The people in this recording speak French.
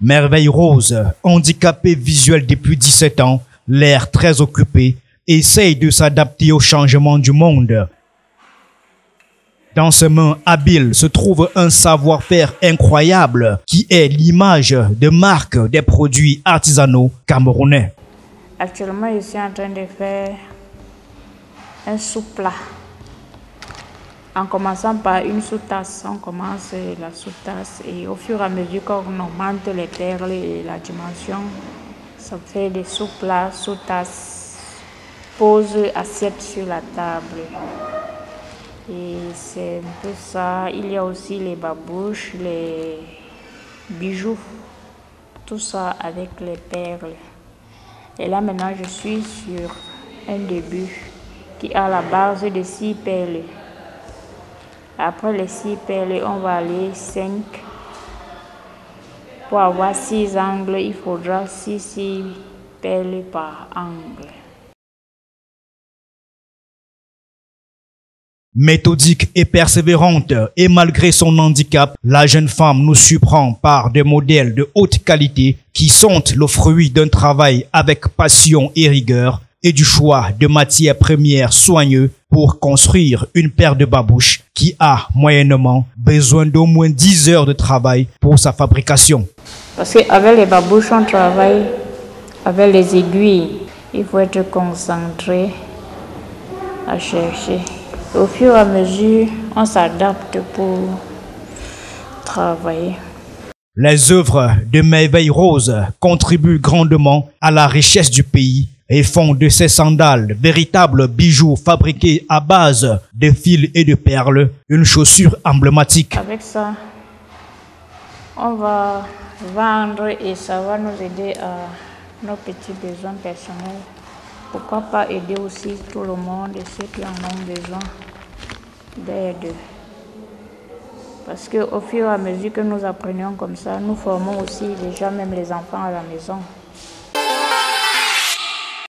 Merveille Rose, handicapée visuelle depuis 17 ans, l'air très occupé, essaye de s'adapter au changement du monde. Dans ses mains habiles se trouve un savoir-faire incroyable qui est l'image de marque des produits artisanaux camerounais. Actuellement, je suis en train de faire un sous-plat. En commençant par une sous-tasse, on commence la sous-tasse et au fur et à mesure qu'on augmente les perles et la dimension, ça fait des sous-plats, sous-tasses, pose assiette sur la table. Et c'est un peu ça. Il y a aussi les babouches, les bijoux, tout ça avec les perles. Et là maintenant, je suis sur un début qui a la base de six perles. Après les six perles, on va aller 5. Pour avoir six angles, il faudra six perles par angle. Méthodique et persévérante, et malgré son handicap, la jeune femme nous surprend par des modèles de haute qualité qui sont le fruit d'un travail avec passion et rigueur et du choix de matières premières soigneux pour construire une paire de babouches qui a moyennement besoin d'au moins 10 heures de travail pour sa fabrication. Parce qu'avec les babouches, on travaille avec les aiguilles. Il faut être concentré à chercher. Au fur et à mesure, on s'adapte pour travailler. Les œuvres de Merveille Rose contribuent grandement à la richesse du pays et font de ces sandales, véritables bijoux fabriqués à base de fils et de perles, une chaussure emblématique. Avec ça, on va vendre et ça va nous aider à nos petits besoins personnels. Pourquoi pas aider aussi tout le monde et ceux qui en ont besoin d'aide. Parce qu'au fur et à mesure que nous apprenions comme ça, nous formons aussi déjà même les enfants à la maison.